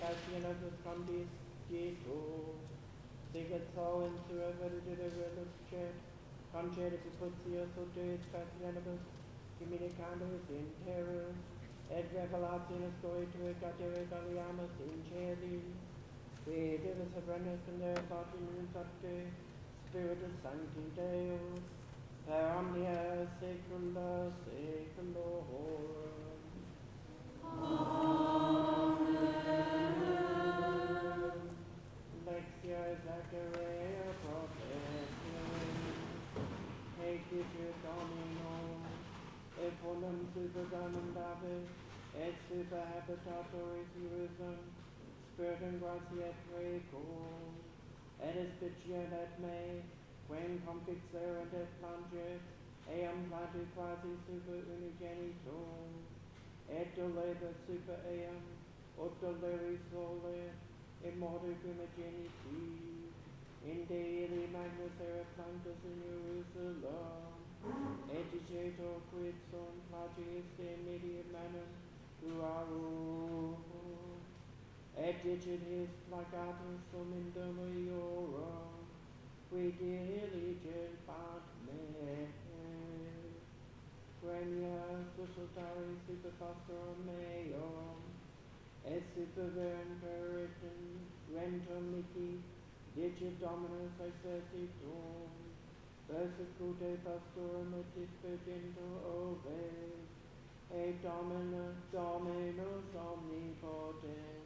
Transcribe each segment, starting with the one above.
en passionatus condis Jesu, siget so in sua verdere reducet, concede puputius ulterius passionibus, communicandos in terror, et revelationis coitui catere galliamus in celi, qui divus abrenus in der fatin sacte, Spiritus Deus, per omnia saecula saeculorum. Lectio Zachariah Prophetum, Ecce Domino, et David, et super habitatoris Jerusalem, Spiritum gratia et precum, et espiciat et me, quem confixerat et planget, eam platu quasi super unigenitum, et doleba super eam, ut doleri sole, in modo primogeniti, in Dei magnus era plantus in Jerusalem, et dicetur quid sunt plagiis de media manum tuarum, et dicit his plagatus sum in domo iorum, qui diligent bat me. Quenia sussultari super pastorum meum, et super verum peritum rentum mihi, dicit Dominus exercitum, persecute pastorum et dispergentur oves, et Dominus, Dominus omnipotent.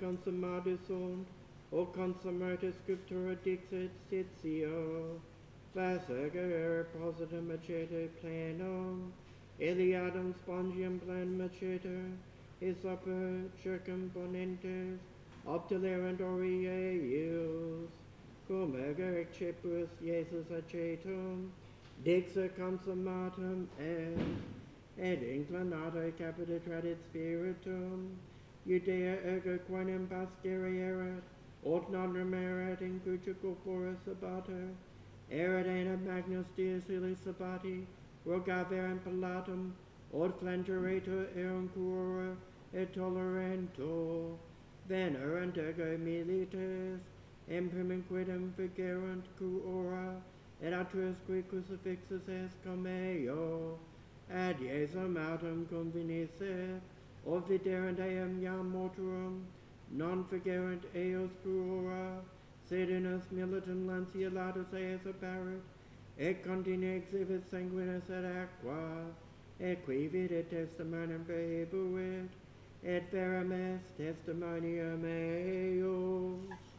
Consummatus sunt, o consummatus scriptura dixit sitio, Vasager positum acete plenum, Eliadam spongium plan maceter, Isaper circum ponentes, Optilerant orieus, cum erger excepus Iesus acetum, Dixa consummatum est, et inclinata capita tradit spiritum, Judea erga quinem pascererat, Ot non remerat in cruce corpora sabata, erat ana magnus dies illi sabati, rogaveram palatum, Ot flangerator erum curora, et tolerento, venerant ergo milites, imprimum quidem vigerant curora, et atrus qui crucifixus est cum eo, ad Iesum autem convenisset, or viderant eam iam mortuum, non figerant eos pruora, sed in us militum lanceolatus eos apparet, et contine exhibit sanguinis et aqua, et qui testimonium bebuit, et verum est testimonium eos.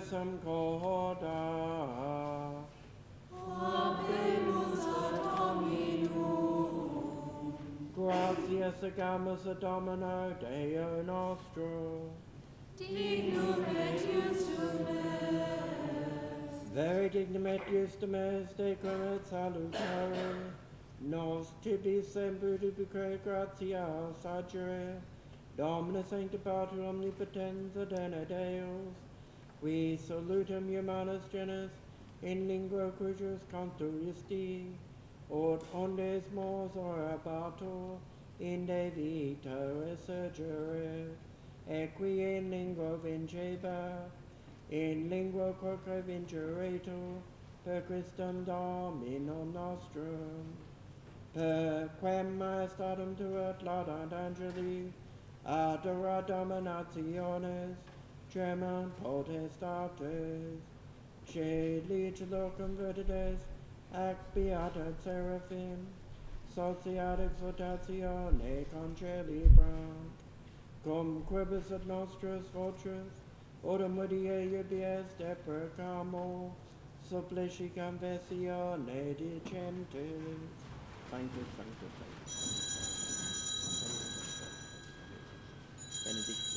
Sesam coda. Habemus ad Dominum. Gratias agamus a Domino Deo nostro. Dignum et justum est. Very dignum et justum est decum et salutare. Nos tibi semper gratias agere. Dominus sancta pater omnipotens adene Deus. Qui salutem humanus genus in lingua crucis conturisti. Ot ondes mors orabatur in de vita resurgere. Equi in lingua vinceba, in lingua quoque vinceretur, per Christum Dominum nostrum. Per quem maestatum tuat laudant angeli, adora dominationes, tremant potestates, Celi locum vertides, ac beata seraphim, sociat exhortatione concelebram, cum quibus ad nostros votres, odum udie ubies deprecamo, supplici confessione dicentes. Sanctus, Sanctus, Sanctus.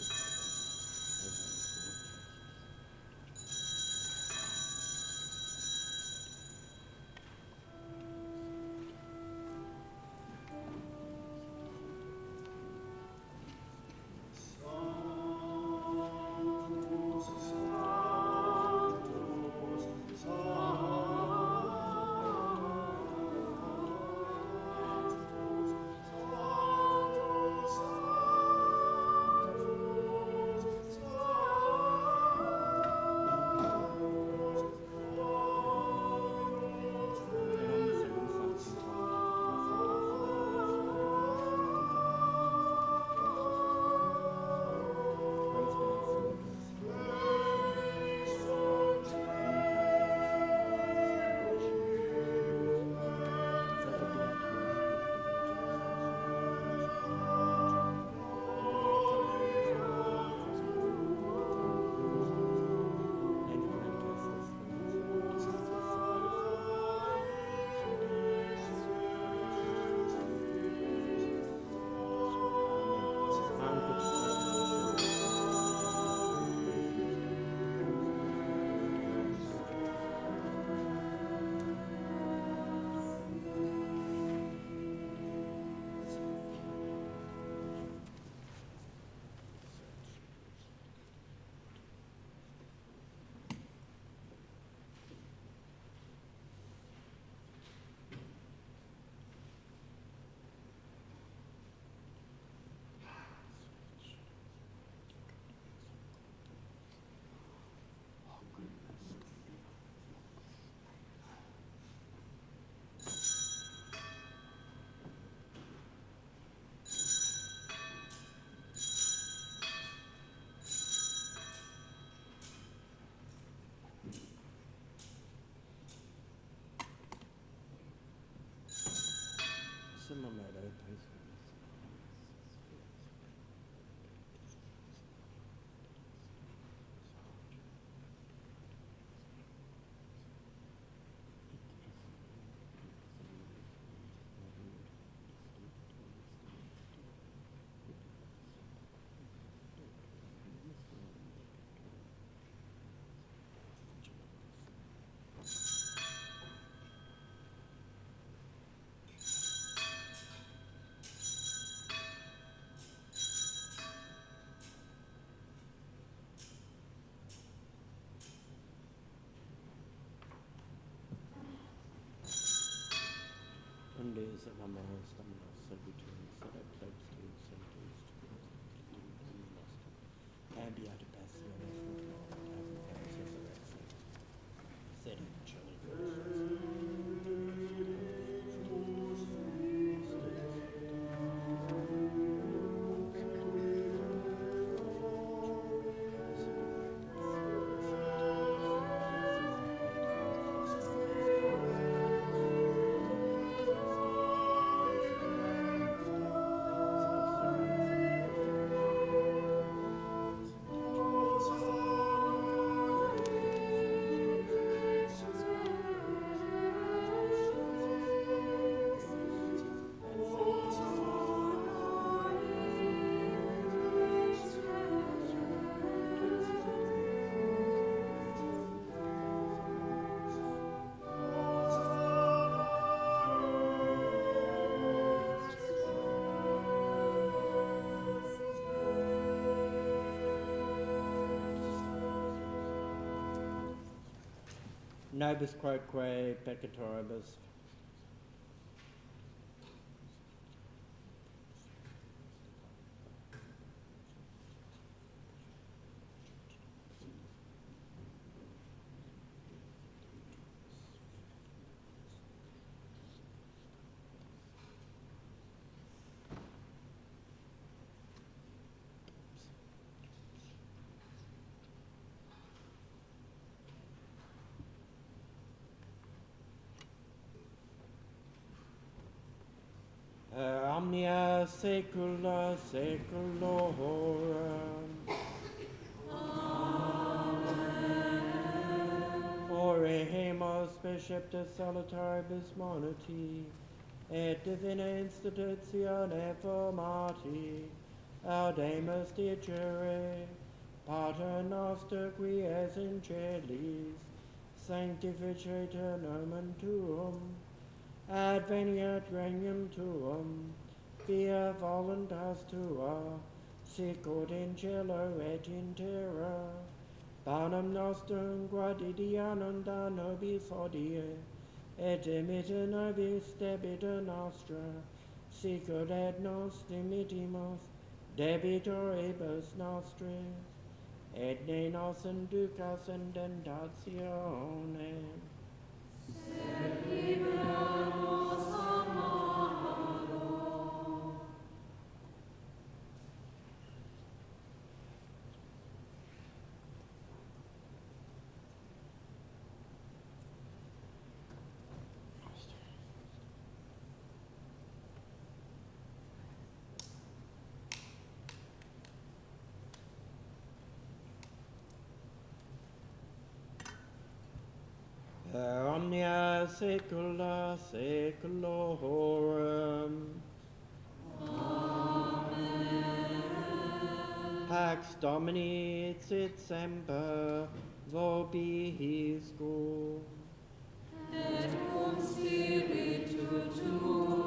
这么美的牌子 Similar place. Undes et amoris Dominus servituris sed et plebs Deus sanctus and beata passiones Nobis quoque peccatoribus. Uh, omnia saecula saeculorum. Oremus Bishop de Solitaribus Monati, et Divina Institutione Formati, Audemus Dicere, Pater Noster qui es in celis, sanctificetur nomen tuum, adveniat regnum tuum, via voluntas tua, sicut in cielo et in terra, panem nostrum quotidianum da nobis hodie, et dimitte nobis debita nostra, sicut et nos dimittimus debitoribus nostris, et ne nos inducas in tentationem, Uh, omnia saecula saeculorum. Pax Domini sit semper vobiscum. Et cum spiritu tuo.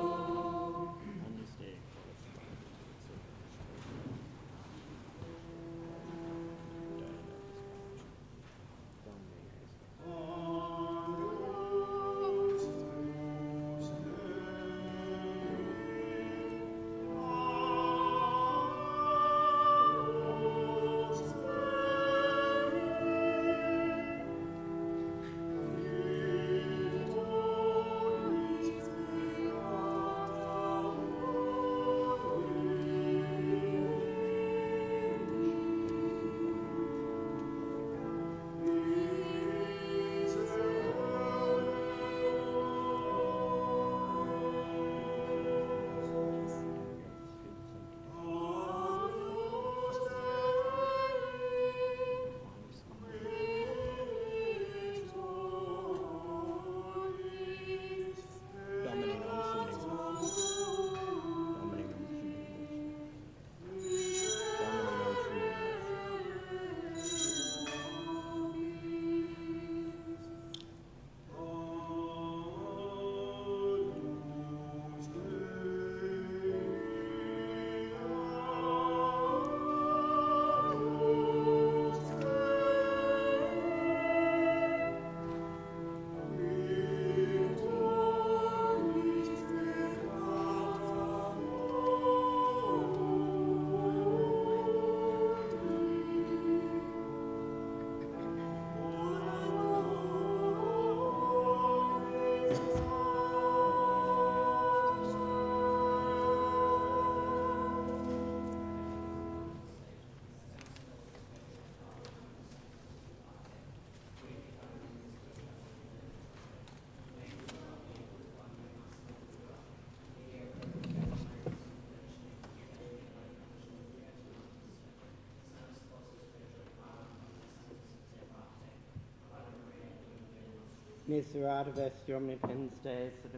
Miserata vesti omnipotens Deus, et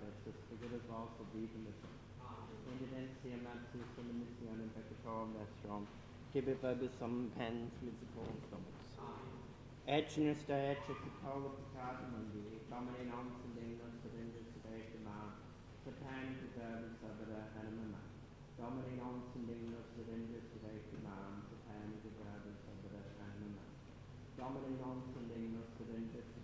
vestus, forgive us also us. Indidentia maxis submissionem peccatorum vestrum, tibi verbis sum pens misericors domus. Et genus de et peccatorum peccatum mundi, domine non sindignus et indus et ecima, patem verbis sabada anima. Domine non sindignus et indus et ecima, patem verbis sabada anima. Domine non sindignus et indus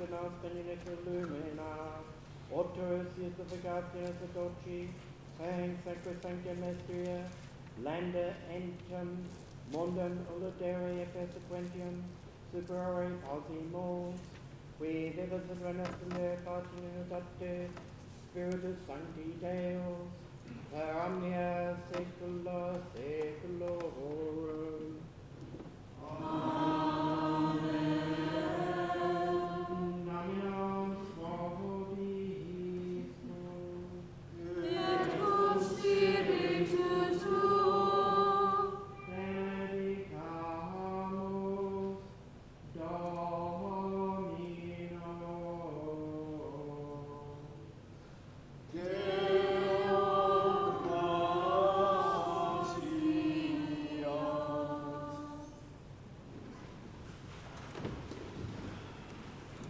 super nos benedicta lumina, autor justificationis adulci, pang sacrosancta mysteria, landa entum, mondum uludere persequentium, superore pausimus, qui vivus et der patrina adopte, Spiritus Sancti Deus, per omnia saecula saeculorum. Amen.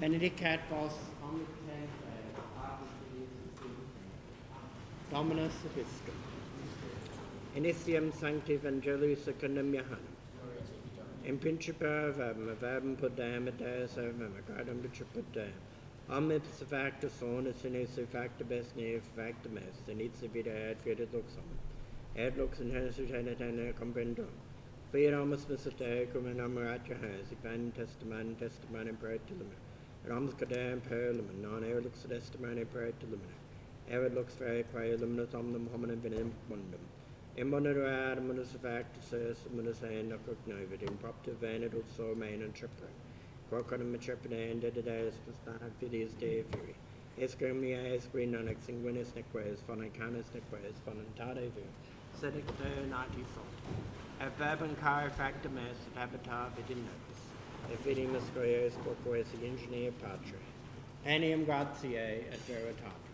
Benedicat vos omnipotens Dominus Vobiscum. Initium Sancti Evangelii Secundum Johannem. In principe verbum, verbum podam et deus verbum, agradum principut deum. Omnibus factus sonus in esse factibus neo factum est, in ipsa vita ad fiat luxum. Ad lux in henus ut henet hene comprendum. Fiat homus misite cum in amoratio has, ipan testament testamentum per lumen. Rams cadam per lumen, non eo lux testamane per lumen. Evad lux fere quae luminus omnum hominum venem mundum. Imbonero ad munus factus est, munus enda cognovit, impropter venit ut so main and tripper. Quoquam matripida and dedidatus postana fidius Dei fury. Escrum mea esqui non ex sanguinis neques, fornicanis neques, voluntate vir. Sed ex Deo nati sunt. Et verbum car factum est, et habita vidi nobis. Et vidi muscoius quoque ingenia patre. Anium gratiae et veritatis.